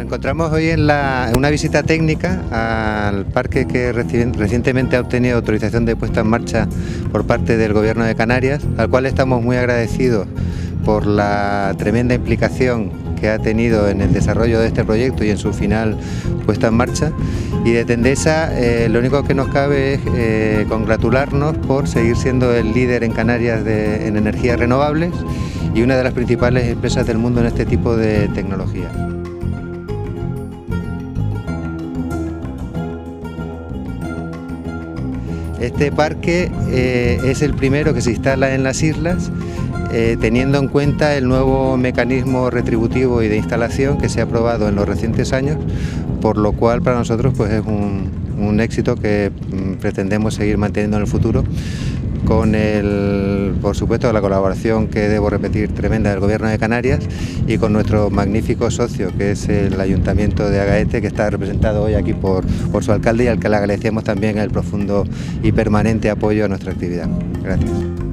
Encontramos hoy en, una visita técnica al parque que recientemente ha obtenido autorización de puesta en marcha por parte del Gobierno de Canarias, al cual estamos muy agradecidos por la tremenda implicación que ha tenido en el desarrollo de este proyecto y en su final puesta en marcha. Y de Tendesa eh, lo único que nos cabe es eh, congratularnos por seguir siendo el líder en Canarias en energías renovables y una de las principales empresas del mundo en este tipo de tecnología. Este parque eh, es el primero que se instala en las islas, eh, teniendo en cuenta el nuevo mecanismo retributivo y de instalación que se ha aprobado en los recientes años, por lo cual para nosotros pues, es un, un éxito que mm, pretendemos seguir manteniendo en el futuro con el, por supuesto, la colaboración que debo repetir tremenda del Gobierno de Canarias y con nuestro magnífico socio, que es el Ayuntamiento de Agaete, que está representado hoy aquí por, su alcalde y al que le agradecemos también el profundo y permanente apoyo a nuestra actividad. Gracias.